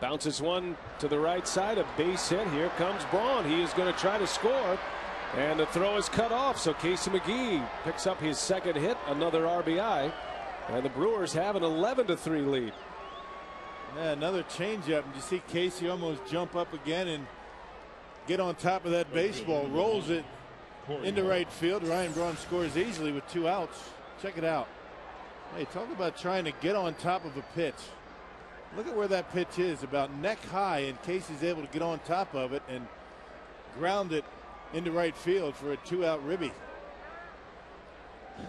Bounces one to the right side. A base hit. Here comes Braun. He is going to try to score. And the throw is cut off. So Casey McGehee picks up his second hit. Another RBI. And the Brewers have an 11 to 3 lead. Yeah, another changeup. And you see Casey almost jump up again and get on top of that baseball. Rolls it into right field. Ryan Braun scores easily with two outs. Check it out. Hey, talk about trying to get on top of a pitch. Look at where that pitch is, about neck high, and Casey's able to get on top of it and ground it into right field for a two out ribby.